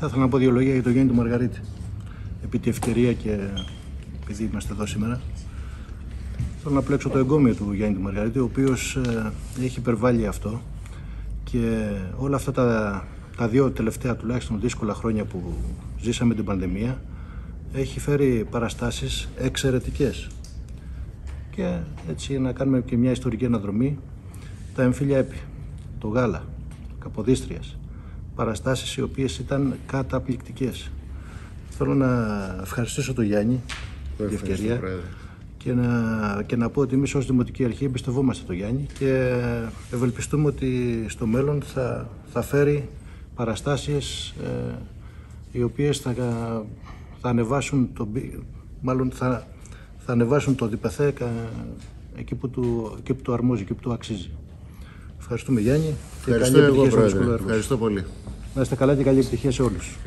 Θα ήθελα να πω δύο λόγια για το Γιάννη του Μαργαρίτη. Επί τη ευκαιρία και επειδή είμαστε εδώ σήμερα, θέλω να πλέξω το εγκόμιο του Γιάννη του Μαργαρίτη, ο οποίος ε, έχει υπερβάλει αυτό και όλα αυτά τα, τα δύο τελευταία τουλάχιστον δύσκολα χρόνια που ζήσαμε την πανδημία έχει φέρει παραστάσεις εξαιρετικές και έτσι να κάνουμε και μια ιστορική αναδρομή τα εμφύλια έπι, το γάλα, Καποδίστριας παραστάσεις οι οποίες ήταν καταπληκτικές θέλω να ευχαριστήσω τον Γιάννη για την ευκαιρία και να, και να πω ότι εμείς ως Δημοτική Αρχή εμπιστευόμαστε τον Γιάννη και ευελπιστούμε ότι στο μέλλον θα, θα φέρει παραστάσεις ε, οι οποίες θα, θα ανεβάσουν το, μάλλον θα, θα ανεβάσουν το διπεθέ εκεί που, του, εκεί που του αρμόζει, εκεί που του αξίζει. Ευχαριστούμε Γιάννη. Ευχαριστώ εγώ, Πρόεδρε. Ευχαριστώ πολύ. Να είστε καλά και καλή επιτυχία σε όλους.